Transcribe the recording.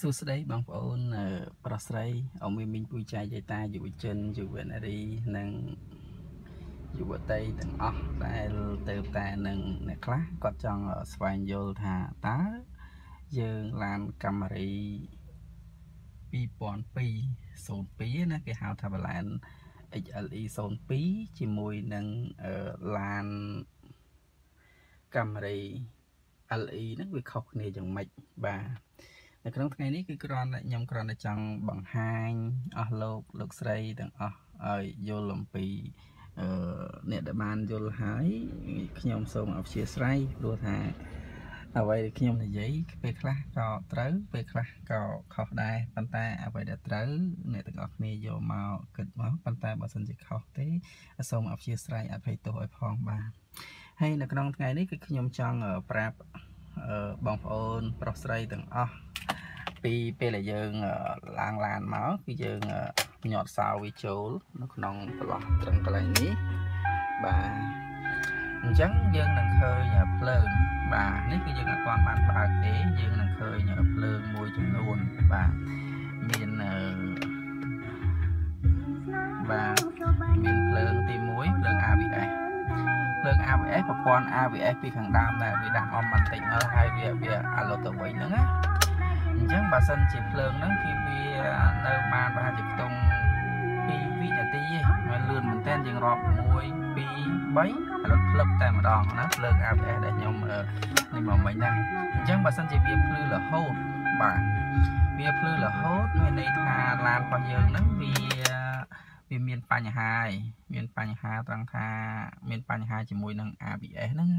សួស្តីបងប្អូនប្រុសស្រីអមីមីងពុយចាយយាយតាយុវជនយុវនារីនិងយុវតីទាំងអស់ដែលទៅតែនឹងអ្នកខ្លះគាត់ចង់ស្វែងយល់ថាតើយើងឡានកាមេរី2002ណាគេហៅថាបលែន XLE 02ជាមួយនឹងឡានកាមេរី LE ហ្នឹងវាខុសគ្នាយ៉ាងម៉េចបាទ នៅក្នុងថ្ងៃនេះគឺគ្រាន់តែខ្ញុំគ្រាន់តែចង់បង្ហាញអស់លោកលោកស្រីទាំងអស់ឲ្យយល់អំពីអឺអ្នកដែលបានយល់ហើយខ្ញុំសូមអព្យាស្រ័យព្រោះថាអ្វីដែលខ្ញុំនិយាយពេលខ្លះក៏ត្រូវពេលខ្លះក៏ខុសដែរប៉ុន្តែអ្វីដែលត្រូវអ្នកទាំងអស់គ្នាយកមកគិតមកប៉ុន្តែបើសិនជាខុសទេសូមអព្យាស្រ័យអភ័យទោសឲ្យផងបាទហើយនៅក្នុងថ្ងៃនេះគឺខ្ញុំចង់ប្រាប់បងប្អូនប្រុសស្រីទាំងអស់ ពីពេលដែលយើងឡើងឡានមកគឺយើងញាត់សោវាចូលនៅក្នុងប្រឡោះត្រឹងកន្លែងនេះបាទអញ្ចឹងយើងនឹងឃើញភ្លើងបាទនេះគឺយើងអត់ទាន់បានបើកទេយើងនឹងឃើញភ្លើងមួយចំនួនបាទមានបាទមានភ្លើងទី1ភ្លើង ABS ភ្លើង ABS ប្រព័ន្ធ ABS ពីខាងដើមដែលវាដាក់អមបន្តិចមកហើយវាវាអាឡូទៅវិញហ្នឹងណា អញ្ចឹងបើសិនជាភ្លើងហ្នឹងគឺវានៅបានប្រហែលជាខ្ទង់2វិនាទីឯងហើយលឿនមែនតើយើងរាប់1 2 3រត់ផ្លឹបតែម្ដងណាភ្លើង ABS ដែលខ្ញុំនេះមកមិញហ្នឹងអញ្ចឹងបើសិនជាវាភ្លឺរហូតបាទវាភ្លឺរហូតមានន័យថាឡានរបស់យើងហ្នឹងវាវាមានបញ្ហាហើយមានបញ្ហាត្រង់ថាមានបញ្ហាជាមួយនឹង ABS ហ្នឹង